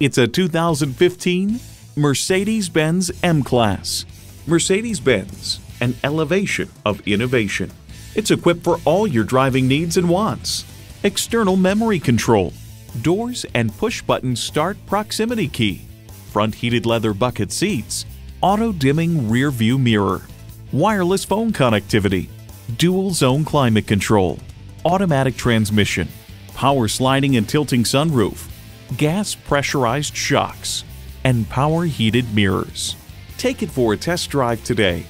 It's a 2015 Mercedes-Benz M-Class. Mercedes-Benz, an elevation of innovation. It's equipped for all your driving needs and wants. External memory control, doors and push-button start proximity key, front heated leather bucket seats, auto-dimming rear view mirror, wireless phone connectivity, dual zone climate control, automatic transmission, power sliding and tilting sunroof, gas pressurized shocks, and power heated mirrors. Take it for a test drive today.